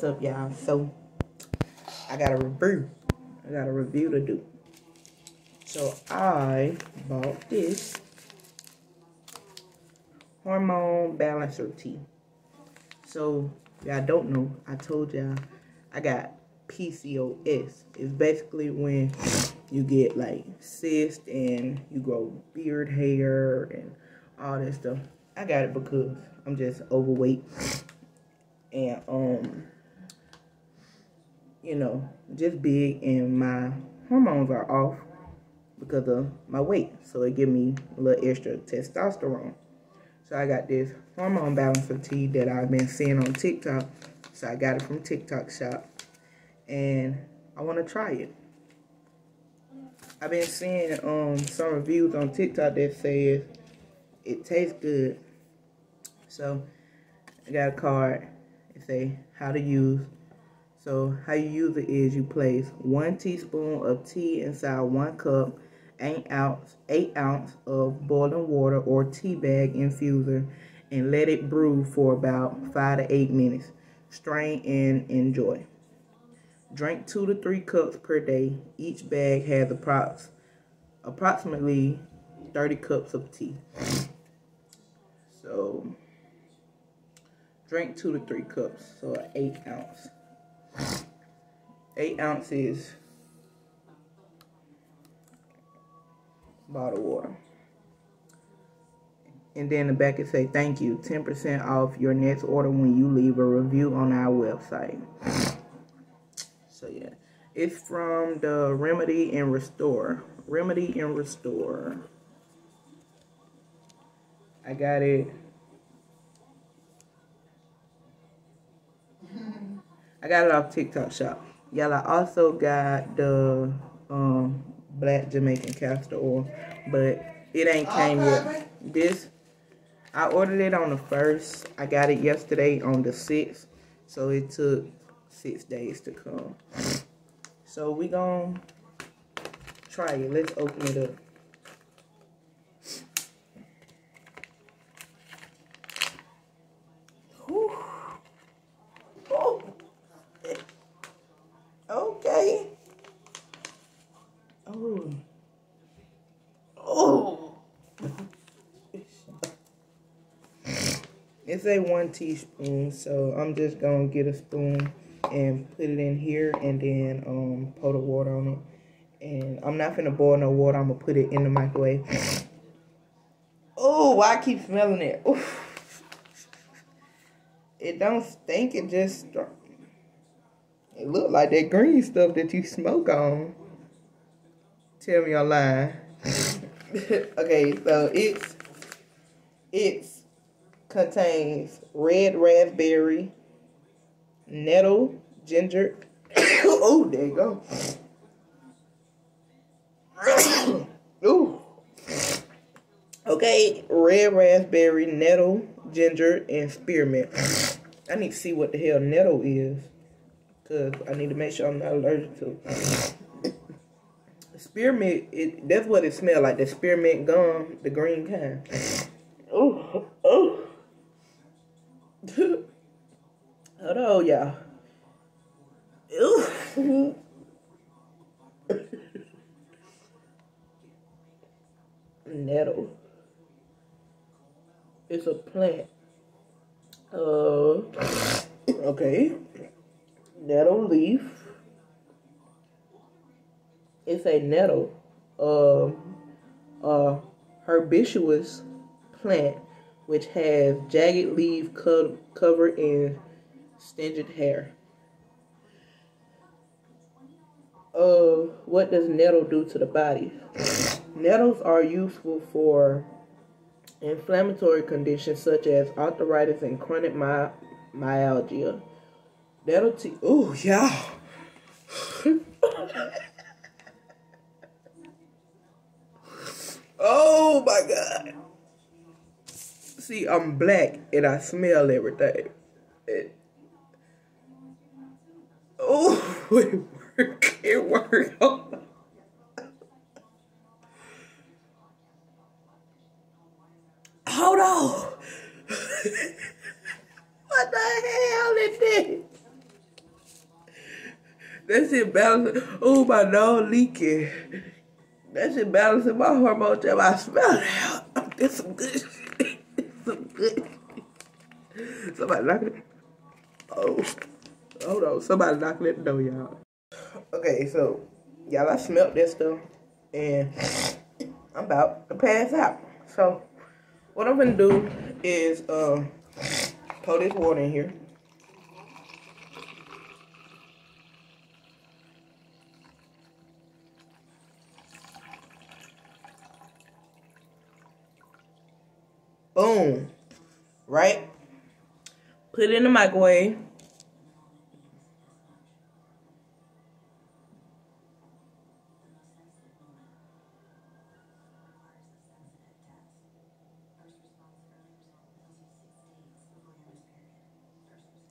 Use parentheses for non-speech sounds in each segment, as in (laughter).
what's up, y'all? So, I got a review. I got a review to do. So, I bought this hormone balancer tea. So, y'all don't know, I told y'all I got PCOS. It's basically when you get like cyst and you grow beard hair and all that stuff. I got it because I'm just overweight and um you know just big and my hormones are off because of my weight. So it give me a little extra testosterone. So i got this hormone balancer tea that i've been seeing on tiktok. So i got it from tiktok shop. And i want to try it. I've been seeing um some reviews on tiktok that says it tastes good. So i got a card. It say how to use. So how you use it is you place one teaspoon of tea inside one cup, eight ounce, eight ounce of boiling water or tea bag infuser, and let it brew for about five to eight minutes. Strain and enjoy. Drink two to three cups per day. Each bag has approx approximately 30 cups of tea. So drink two to three cups, so eight ounce. Eight ounces bottle water. And then the back it say, thank you, 10% off your next order when you leave a review on our website. (sniffs) So yeah, it's from the Remedy and Restore. Remedy and Restore. I got it I got it off TikTok shop. Y'all, I also got the um, black Jamaican castor oil, but it ain't came yet. This, I ordered it on the first. I got it yesterday on the 6th, so it took six days to come. So we gonna try it. Let's open it up. A one teaspoon, so I'm just gonna get a spoon and put it in here and then um pour the water on it. And I'm not gonna boil no water, I'm gonna put it in the microwave. (sniffs) oh, I keep smelling it. Oof. It don't stink, it just it look like that green stuff that you smoke on. Tell me I'm lying. (laughs) okay, so it's it's contains red raspberry, nettle, ginger. (coughs) oh, there you go. (coughs) Ooh. Okay, red raspberry, nettle, ginger, and spearmint. I need to see what the hell nettle is. Because I need to make sure I'm not allergic to Spearmint, it, that's what it smells like. The spearmint gum, the green kind. (coughs) Oh, oh. (laughs) Hold on, y'all. (laughs) Nettle. It's a plant. Uh, (coughs) okay. Nettle leaf. It's a nettle. Um, uh, herbaceous plant which has jagged leaf co covered in stinged hair. Uh, what does nettle do to the body? (coughs) Nettles are useful for inflammatory conditions such as arthritis and chronic my myalgia. Nettle tea. Oh, yeah. (coughs) oh my God see I'm black and I smell everything. It, oh, (laughs) it worked. It worked. Hold on. (laughs) what the hell is this? That shit balancing. Oh, my nose leaking. That shit balancing my hormones. I smell it (laughs) out. It's some good good Somebody knocking. Oh. Hold on. Somebody knocking at the door, y'all. Okay, so, y'all, I smelled this stuff. And I'm about to pass out. So, what I'm gonna do is uh, pour this water in here. Boom. Right? Put it in the microwave.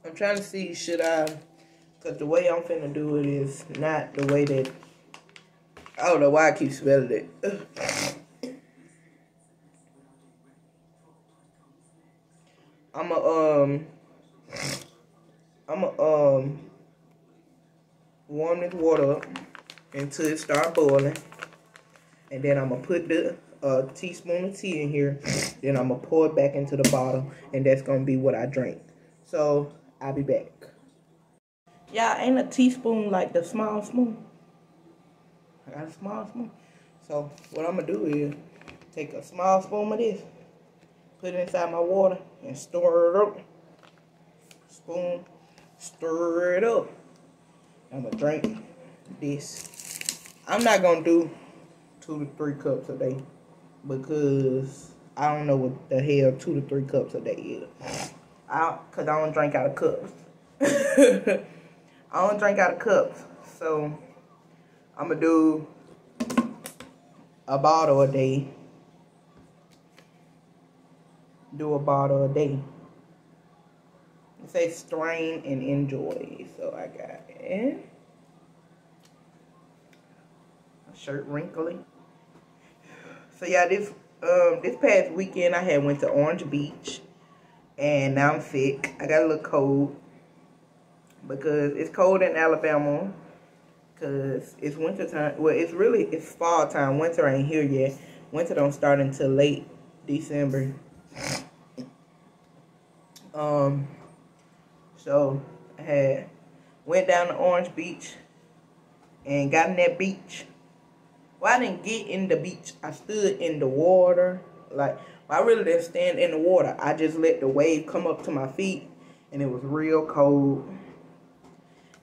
I'm trying to see should I, because the way I'm finna do it is not the way that, I don't know why I keep smelling it. (laughs) I'm a um I'm a um warm this water up until it start boiling. And then I'm gonna put the uh, teaspoon of tea in here. Then I'm gonna pour it back into the bottle and that's gonna be what I drink. So I'll be back. Y'all, ain't a teaspoon like the small spoon. I got a small spoon. So what I'm gonna do is take a small spoon of this put it inside my water and stir it up. Spoon, stir it up. I'm gonna drink this. I'm not gonna do two to three cups a day because I don't know what the hell two to three cups a day is. I, Cause I don't drink out of cups. (laughs) I don't drink out of cups. So I'm gonna do a bottle a day do a bottle a day. It says strain and enjoy. So I got it. My shirt wrinkly. So yeah, this um this past weekend I had went to Orange Beach and now I'm sick. I got a little cold because it's cold in Alabama because it's winter time. Well, it's really it's fall time. Winter ain't here yet. Winter don't start until late December. Um, so I had went down to Orange Beach and got in that beach. Well, I didn't get in the beach. I stood in the water. Like, I really didn't stand in the water. I just let the wave come up to my feet, and it was real cold.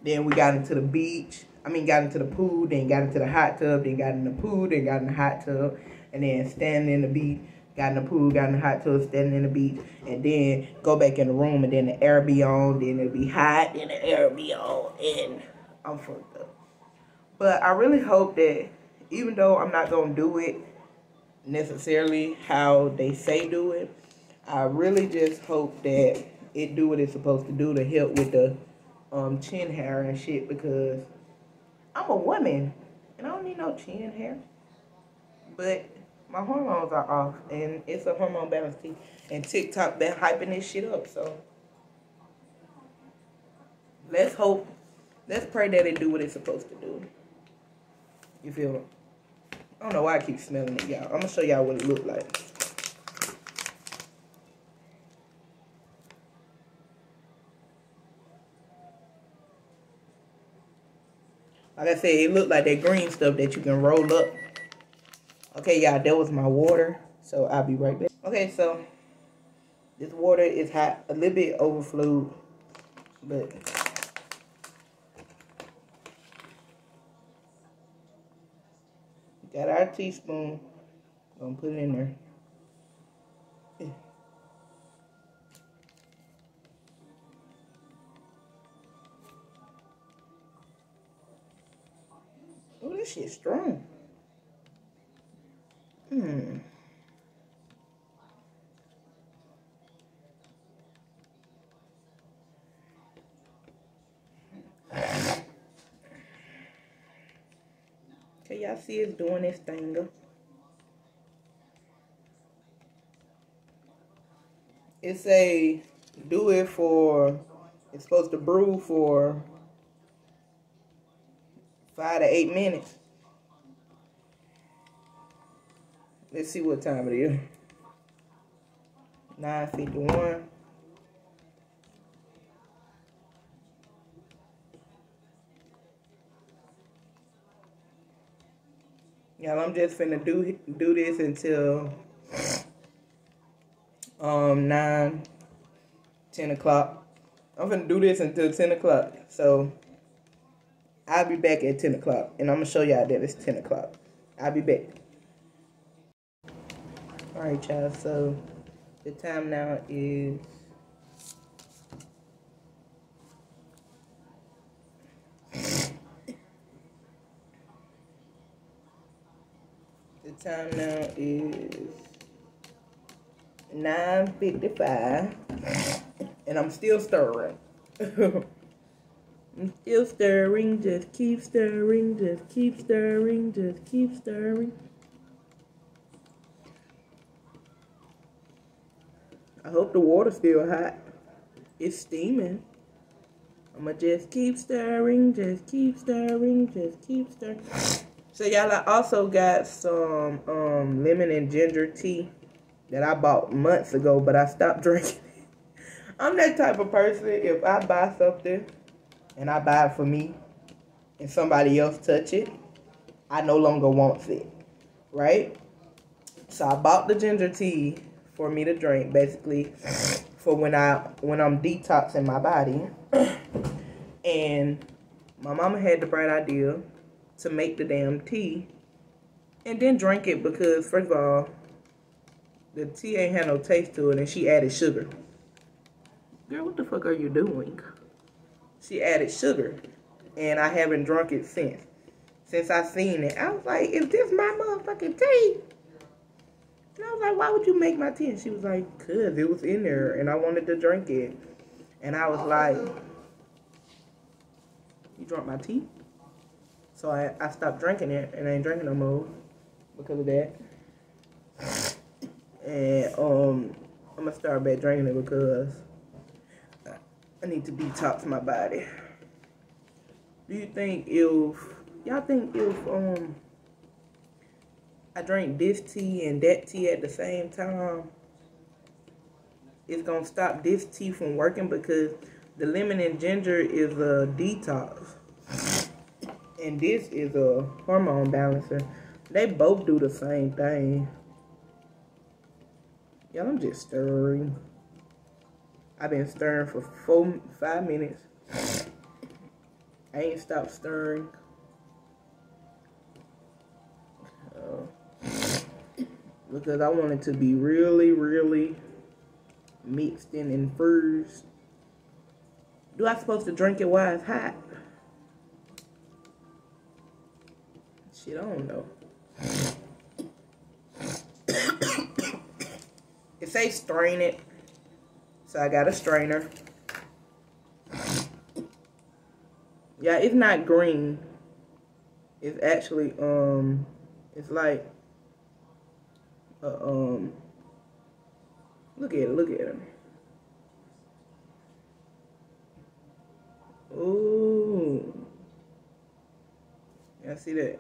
Then we got into the beach. I mean, got into the pool, then got into the hot tub, then got in the pool, then got in the hot tub, and then standing in the beach got in the pool, got in the hot tub, standing in the beach, and then go back in the room, and then the air be on, then it'll be hot, then the air be on, and I'm fucked up. But I really hope that even though I'm not gonna do it necessarily how they say do it, I really just hope that it do what it's supposed to do to help with the um, chin hair and shit because I'm a woman and I don't need no chin hair. But my hormones are off, and it's a hormone balance tea. And TikTok been hyping this shit up, so let's hope, let's pray that it do what it's supposed to do. You feel me? I don't know why I keep smelling it, y'all. I'm gonna show y'all what it look like. Like I said, it looked like that green stuff that you can roll up Okay, y'all, that was my water. So I'll be right back. Okay, so this water is hot, a little bit overflowed, but got our teaspoon. Gonna put it in there. Oh, this shit's strong. Hmm. Okay, y'all see it's doing this thing. It's a do it for, it's supposed to brew for five to eight minutes. Let's see what time it is. 9.51. Y'all, I'm just finna do do this until um 9, 10 o'clock. I'm gonna do this until 10 o'clock. So I'll be back at 10 o'clock. And I'm gonna show y'all that it's 10 o'clock. I'll be back. Alright y'all, so the time now is the time now is 9.55 and I'm still stirring. (laughs) I'm still stirring, just keep stirring, just keep stirring, just keep stirring. I hope the water's still hot. It's steaming. I'ma just keep stirring, just keep stirring, just keep stirring. So y'all, I also got some um, lemon and ginger tea that I bought months ago, but I stopped (laughs) drinking it. I'm that type of person, if I buy something and I buy it for me and somebody else touch it, I no longer want it, right? So I bought the ginger tea for me to drink, basically, for when I when I'm detoxing my body. and my mama had the bright idea to make the damn tea and then drink it because first of all, the tea ain't had no taste to it and she added sugar. Girl, what the fuck are you doing? She added sugar and I haven't drunk it since. Since I seen it. I was like, is this my motherfucking tea? And I was like, why would you make my tea? And she was like, cause it was in there and I wanted to drink it. And I was like, you drunk my tea? So I, I stopped drinking it and I ain't drinking no more because of that. (sighs) And um, I'm gonna start back drinking it because I need to detox my body. Do you think if y'all think if um I drink this tea and that tea at the same time, it's gonna stop this tea from working because the lemon and ginger is a detox. And this is a hormone balancer. They both do the same thing. Y'all, I'm just stirring. I've been stirring for four, five minutes. I ain't stopped stirring. Because I want it to be really, really mixed in and infused. Do I supposed to drink it while it's hot? Shit, I don't know. (coughs) it say strain it. So I got a strainer. Yeah, it's not green. It's actually, um, it's like, uh, um, look at it, look at it. Ooh. Yeah, see that?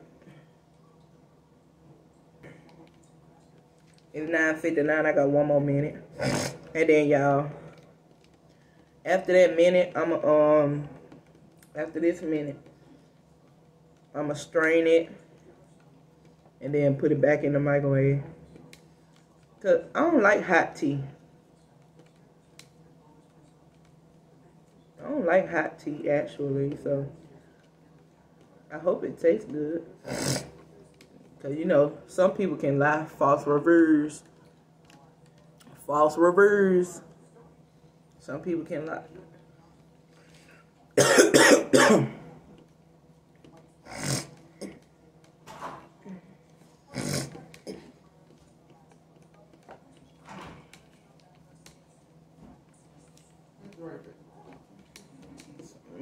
It's 9.59. I got one more minute. And then, y'all, after that minute, I'm um, after this minute, I'm gonna strain it and then put it back in the microwave. Cause I don't like hot tea. I don't like hot tea actually, so I hope it tastes good. Cause you know, some people can lie, false reviews. False reviews. Some people can lie. (coughs) (coughs)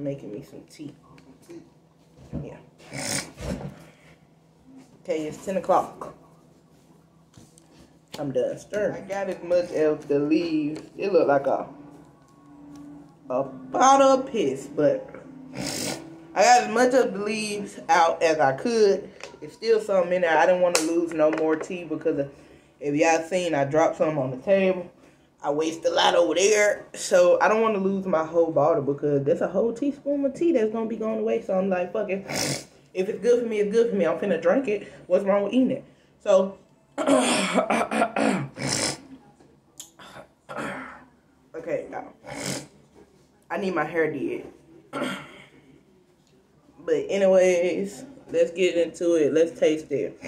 Making me some tea. Yeah. Okay, it's 10 o'clock. I'm done stirring. I got as much as the leaves. It looked like a a bottle of piss, but I got as much of the leaves out as I could. It's still some in there. I didn't want to lose no more tea because if y'all seen, I dropped some on the table. I waste a lot over there. So I don't want to lose my whole bottle because there's a whole teaspoon of tea that's going to be going away. So I'm like, fuck it. (sniffs) If it's good for me, it's good for me. I'm finna drink it. What's wrong with eating it? So, (sniffs) okay, now. I need my hair did. (sniffs) But anyways, let's get into it. Let's taste it.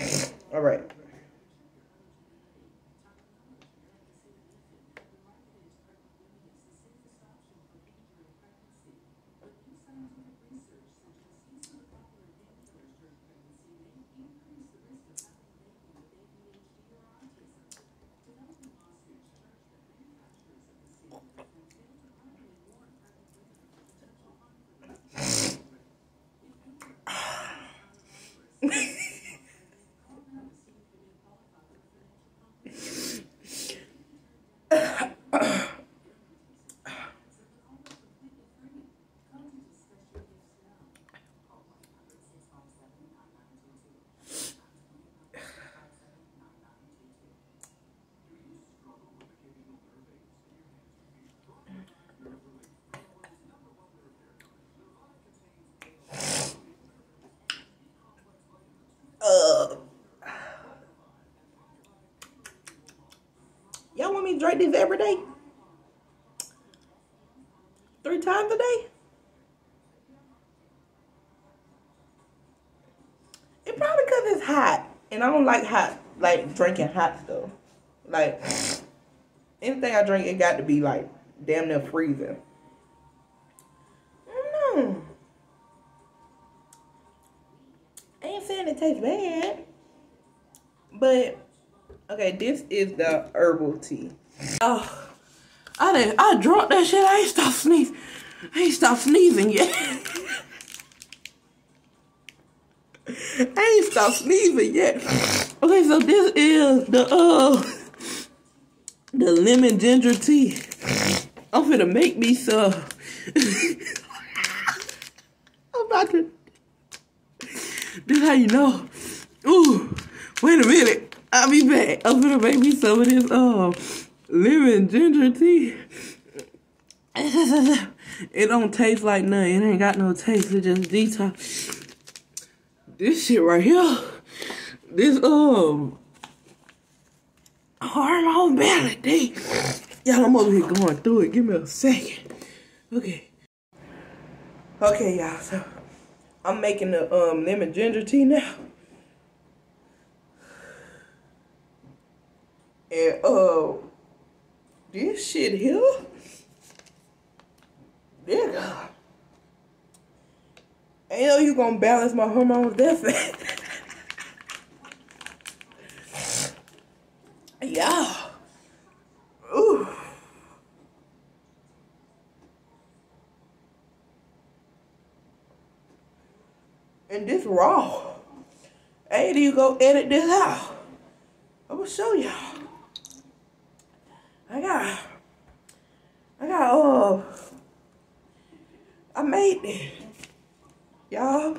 All right. drink this every day? Three times a day? It probably because it's hot. And I don't like hot, like drinking hot stuff. Like, anything I drink, it got to be like damn near freezing. No. I ain't saying it tastes bad. But, okay, this is the herbal tea. Oh, I didn't. I drunk that shit. I ain't stop sneezing. I ain't stop sneezing yet. (laughs) I ain't stop sneezing yet. Okay, so this is the uh the lemon ginger tea. I'm gonna make me some. (laughs) I'm about to. This how you know. Ooh, wait a minute. I'll be back. I'm gonna make me some of this um lemon ginger tea. (laughs) it don't taste like nothing. It ain't got no taste. It just detox. This shit right here. This um hormone balance day. Y'all, I'm over here going through it. Give me a second. Okay. Okay, y'all. So I'm making the um lemon ginger tea now. And uh this shit here, nigga, ain't know you gonna balance my hormones that fast. (laughs) yeah. Ooh. And this raw. Hey, do you go edit this out? I'm gonna show y'all. Got, I got, oh, I made this. Y'all,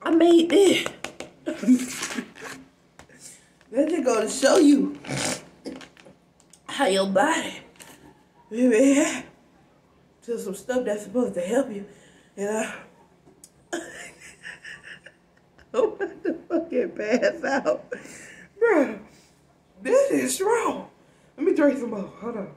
I made this. Let me going to show you how your body, baby, to some stuff that's supposed to help you. you (laughs) know. I'm about to fucking pass out. Bro, this is strong. Let me drink some more. Hold on.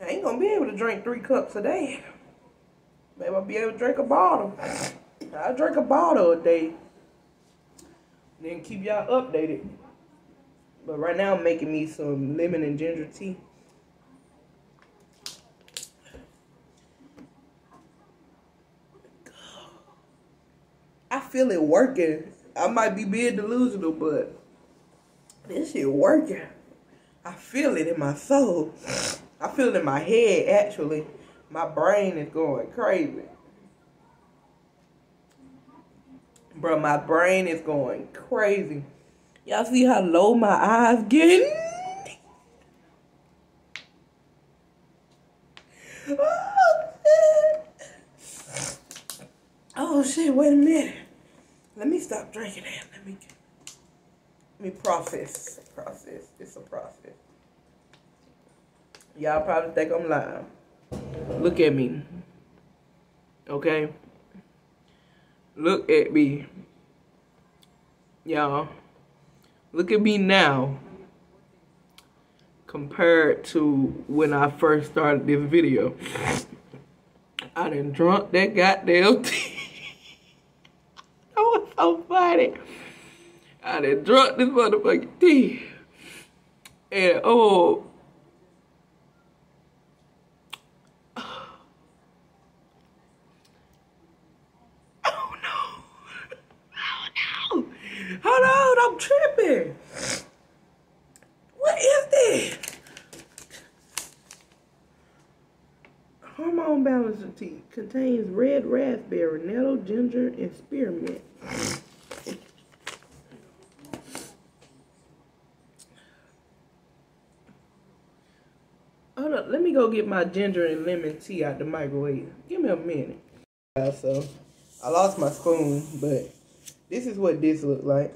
I ain't gonna be able to drink three cups a day. Maybe I'll be able to drink a bottle. I drink a bottle a day. Then keep y'all updated. But right now I'm making me some lemon and ginger tea. Feel it working. I might be being delusional, but this shit working. I feel it in my soul. I feel it in my head, actually. My brain is going crazy. Bro, my brain is going crazy. Y'all see how low my eyes getting? Oh shit. Oh shit, wait a minute. Drinking that. Let me let me process. Process. It's a process. Y'all probably think I'm lying. Look at me. Okay? Look at me. Y'all. Look at me now compared to when I first started this video. I done drunk that goddamn (laughs) tea. So funny. I done drunk this motherfucking tea. And oh Hold on, I'm tripping. What is this? Hormone balancer tea contains red raspberry, nettle, ginger, and spearmint. Hold up, let me go get my ginger and lemon tea out the microwave. Give me a minute. So, I lost my spoon, but this is what this look like.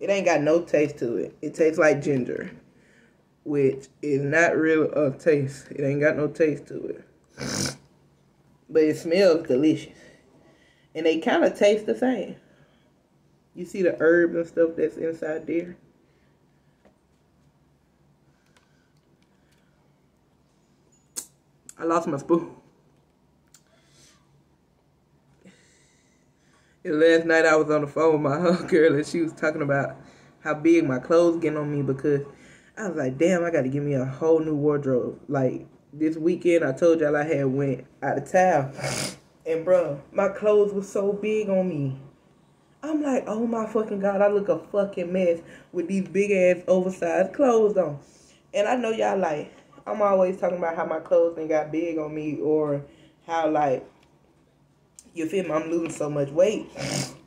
It ain't got no taste to it. It tastes like ginger, which is not real a taste. It ain't got no taste to it. (laughs) But it smells delicious. And they kind of taste the same. You see the herbs and stuff that's inside there? I lost my spoon. And last night I was on the phone with my (laughs) girl and she was talking about how big my clothes getting on me because I was like, damn, I got to give me a whole new wardrobe. Like this weekend, I told y'all I had went out of town, and bro, my clothes was so big on me. I'm like, oh my fucking god, I look a fucking mess with these big ass oversized clothes on. And I know y'all like, I'm always talking about how my clothes ain't got big on me or how like you feel me? I'm losing so much weight.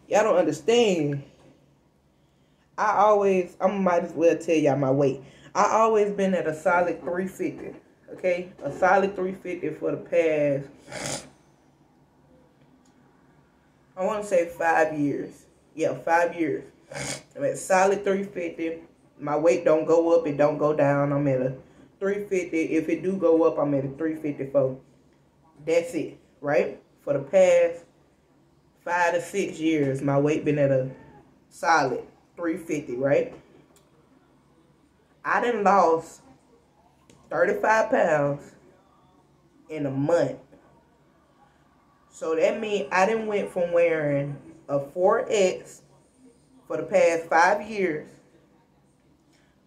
Y'all don't understand. I always, I might as well tell y'all my weight. I always been at a solid 350. Okay? A solid 350 for the past, I want to say five years. Yeah, five years. I'm at solid 350. My weight don't go up, it don't go down. I'm at a 350. If it do go up, I'm at a 354. That's it, right? for the past five to six years, my weight been at a solid 350, right? I done lost 35 pounds in a month. So that means I done went from wearing a 4X for the past five years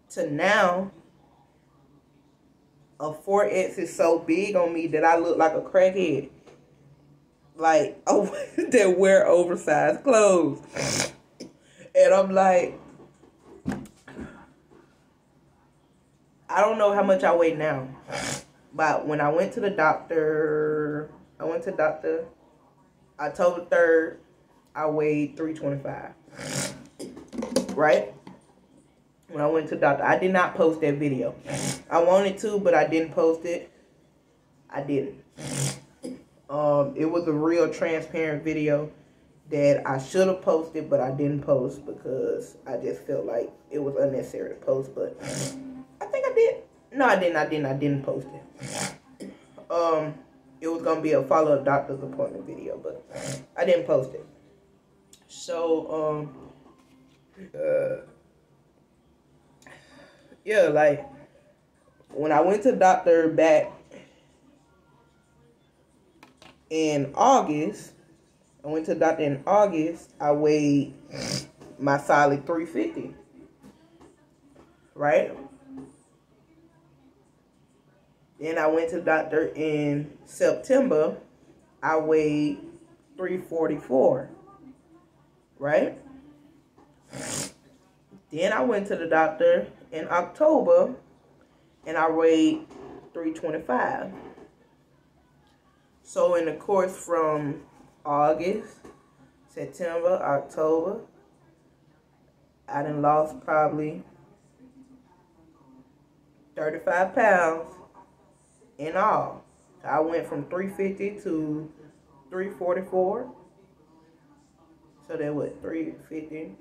to now a 4X is so big on me that I look like a crackhead like (laughs) oh that wear oversized clothes. And I'm like I don't know how much I weigh now. But when I went to the doctor, I went to doctor October 3rd, I weighed 325. Right? When I went to doctor, I did not post that video. I wanted to, but I didn't post it. I didn't. Um, it was a real transparent video that I should have posted, but I didn't post because I just felt like it was unnecessary to post. But I think I did. No, I didn't. I didn't. I didn't post it. Um, it was gonna be a follow up doctor's appointment video, but I didn't post it. So, um, uh, yeah, like when I went to doctor back in August, I went to doctor in August, I weighed my solid 350. Right? Then I went to the doctor in September, I weighed 344. Right? Then I went to the doctor in October and I weighed 325. So in the course from August, September, October, I done lost probably 35 pounds in all. I went from 350 to 344. So that was 350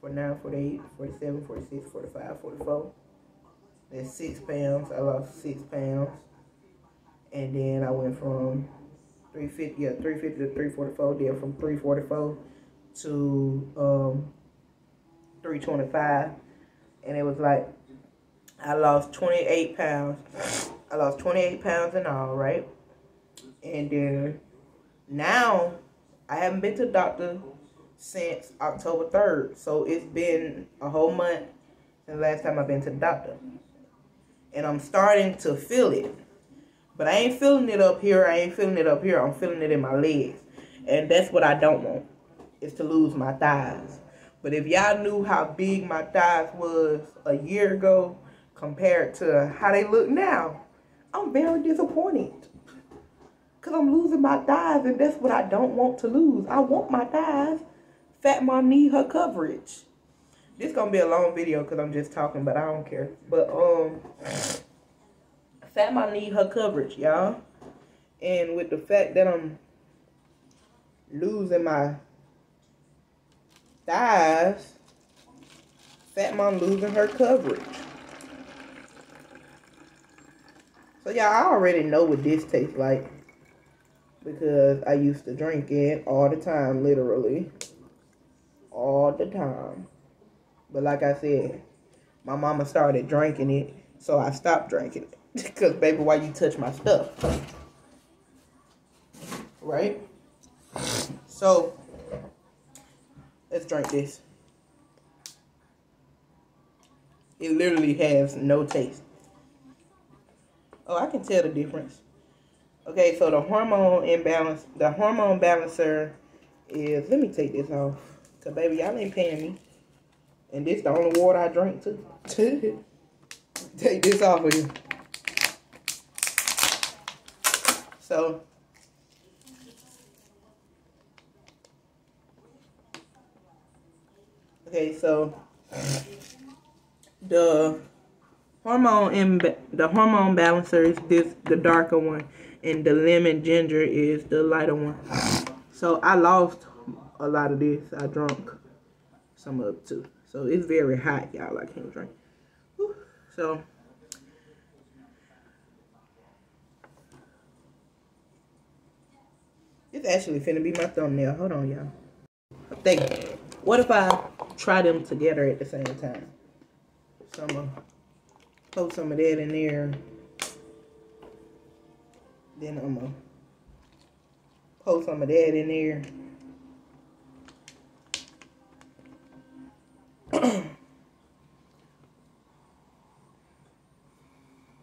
49, 48, 47, 46, 45, 44. That's six pounds. I lost six pounds. And then I went from 350, yeah, 350 to 344. Then from 344 to um 325. And it was like I lost 28 pounds. I lost 28 pounds in all, right? And then now I haven't been to the doctor since October 3rd. So it's been a whole month since the last time I've been to the doctor. And I'm starting to feel it. But I ain't feeling it up here. I ain't feeling it up here. I'm feeling it in my legs. And that's what I don't want. Is to lose my thighs. But if y'all knew how big my thighs was a year ago compared to how they look now, I'm very disappointed. Because I'm losing my thighs and that's what I don't want to lose. I want my thighs. Fat mom need her coverage. This gonna be a long video because I'm just talking, but I don't care. But um, Fat mom need her coverage, y'all. And with the fact that I'm losing my thighs, Fat mom losing her coverage. So y'all, I already know what this tastes like because I used to drink it all the time, literally all the time. But like I said, my mama started drinking it, so I stopped drinking it. (laughs) Because, baby, why you touch my stuff? Right? So, let's drink this. It literally has no taste. Oh, I can tell the difference. Okay, so the hormone imbalance, the hormone balancer is, let me take this off. Cause baby, y'all ain't paying me. And this the only water I drink too. (laughs) Take this off of you. So Okay, so the hormone in the hormone balancer is this the darker one and the lemon ginger is the lighter one. So I lost a lot of this. I drunk some of it too. So it's very hot, y'all. I can't drink. So it's actually finna be my thumbnail. Hold on, y'all. Think, what if I try them together at the same time? So I'm gonna put some of that in there. Then I'm gonna put some of that in there.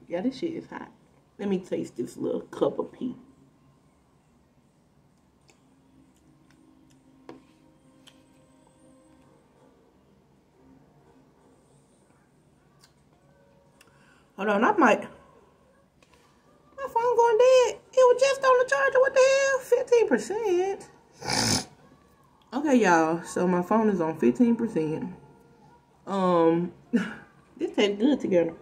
yeah, this shit is hot. Let me taste this little cup of pee. Hold on, I might. My phone going dead. It was just on the charger. What the hell? 15%. Okay, y'all. So my phone is on 15%. Um, (laughs) this tastes good together.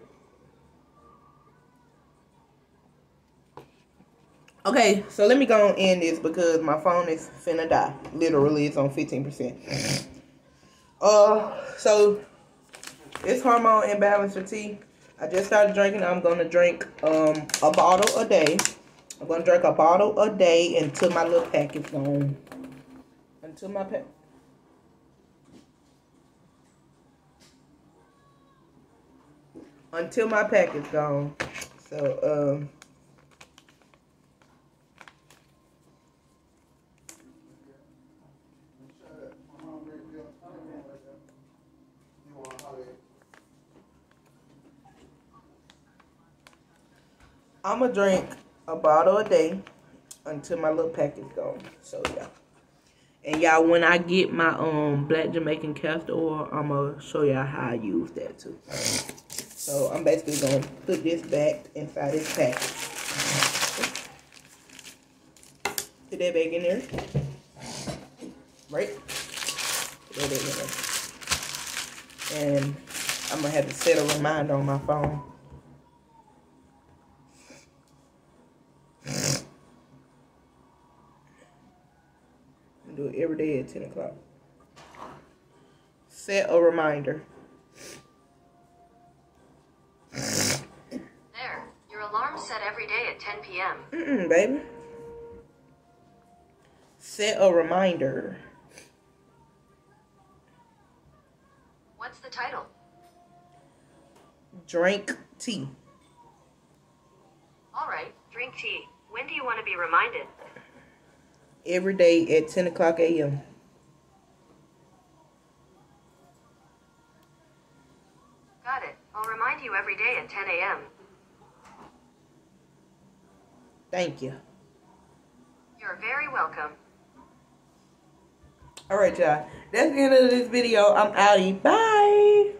Okay, so let me go and end this because my phone is finna die. Literally, it's on 15%. (laughs) Uh, so it's hormone imbalance for tea. I just started drinking. I'm gonna drink um a bottle a day. I'm gonna drink a bottle a day until my little pack is gone. Until my pack. until my pack is gone. So, um, I'm gonna drink a bottle a day until my little pack is gone. So yeah. And y'all, when I get my um black Jamaican castor oil, I'm gonna show y'all how I use that too. So I'm basically to put this back inside this pack. Put that back in there. Right? Put that back in there. And I'm to have to set a reminder on my phone. Do it every day at 10 o'clock. Set a reminder. There. Your alarm set every day at 10 p.m. Mm-mm, baby. Set a reminder. What's the title? Drink tea. All right, drink tea. When do you want to be reminded? Every day at 10 o'clock a.m. Got it. I'll remind you every day at 10 a.m. Thank you. You're very welcome. All right, y'all. That's the end of this video. I'm outie. Bye.